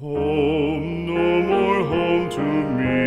Home, no more home to me.